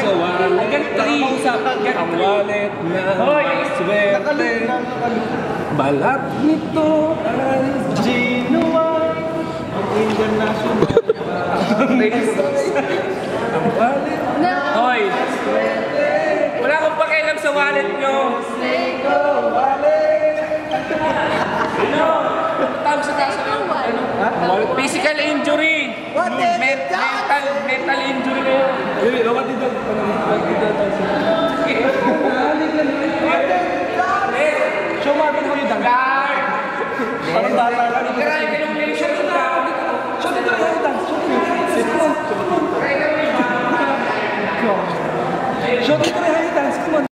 Sa wallet, Hanggang three. Hanggang ang three. wallet na Hoy! swerte. Balat nito ay Genuine, ang international. ang wallet Hoy! Wala akong pakialam sa wallet nyo. Ano? Tawag sa taas ano? Ano? Physical injury. mental mental injury kayo. Hindi, lawat dito. Lawat dito. Show mo ako yung dami. Parang bata lang.